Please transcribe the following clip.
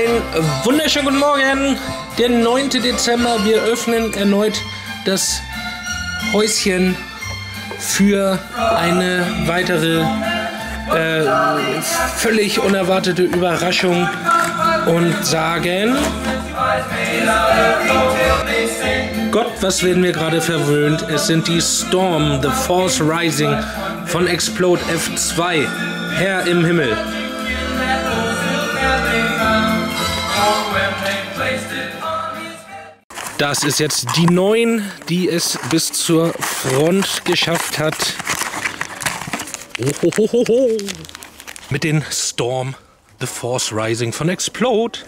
Ein wunderschönen guten Morgen, der 9. Dezember. Wir öffnen erneut das Häuschen für eine weitere äh, völlig unerwartete Überraschung und sagen, Gott, was werden wir gerade verwöhnt? Es sind die Storm, The Force Rising von Explode F2. Herr im Himmel. Das ist jetzt die 9, die es bis zur Front geschafft hat. Ohohoho. Mit den Storm The Force Rising von Explode.